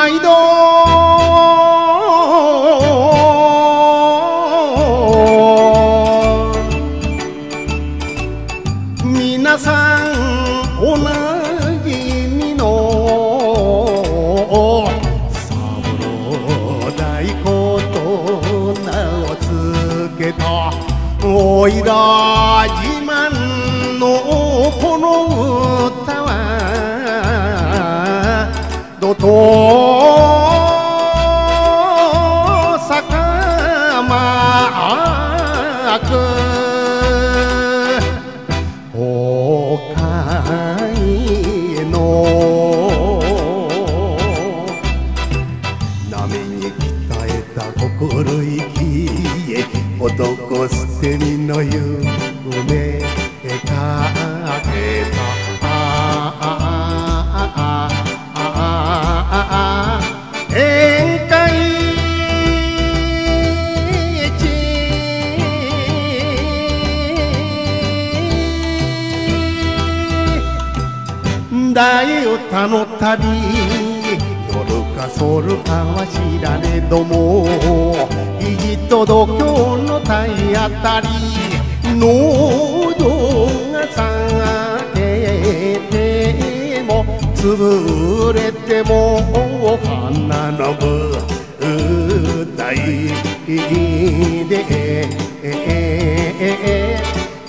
毎度。皆さんおなじみの三郎太鼓と名を付けたおいら自慢のこの歌は怒くおかいの波に鍛えた心意気へ男捨て身の夢かけた地大歌の旅。夜かソルかは知らねども。意地と度胸の体当たり。喉が裂けても潰れても花の舞台で散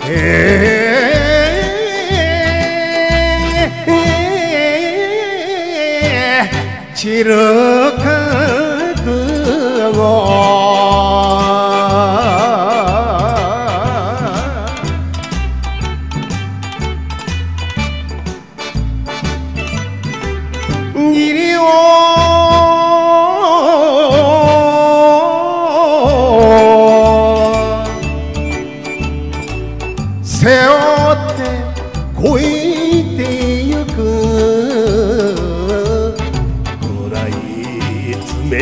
る覚悟義理を背負ってこい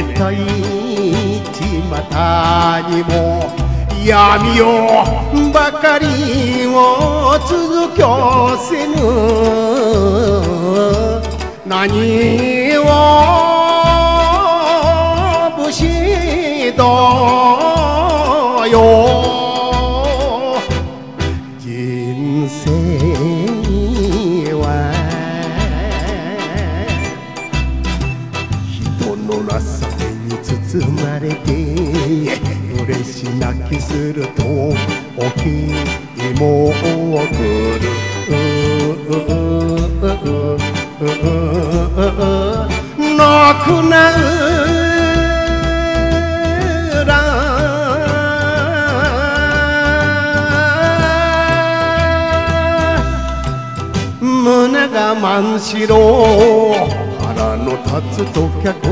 またい巷にも闇をばかりを続きょせぬ。何を武士道し泣きするとおきも来る。なくなら胸が真っ白腹の立つと客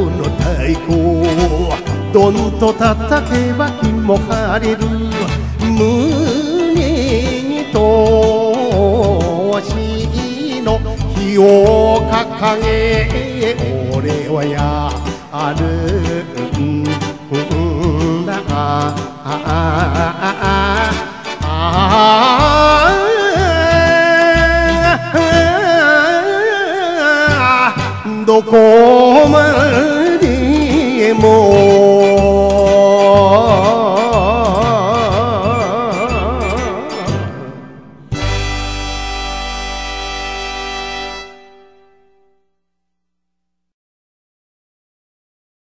鼓どんと叩けば気も晴れる。胸にとしの火を掲げ俺はやるんだ。ああああどこまでも